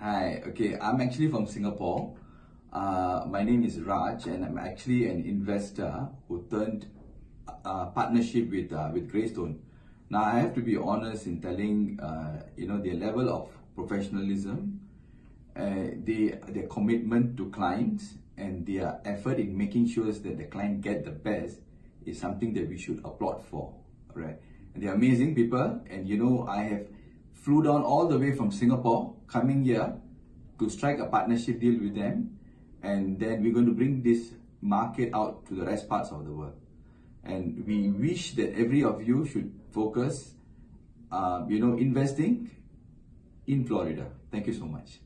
Hi, okay, I'm actually from Singapore. Uh, my name is Raj, and I'm actually an investor who turned uh, partnership with uh, with Graystone. Now, I have to be honest in telling uh, you know their level of professionalism, uh, they, their commitment to clients, and their effort in making sure that the client get the best is something that we should applaud for. Right? And they're amazing people, and you know I have flew down all the way from Singapore, coming here to strike a partnership deal with them, and then we're going to bring this market out to the rest parts of the world. And we wish that every of you should focus, uh, you know, investing in Florida. Thank you so much.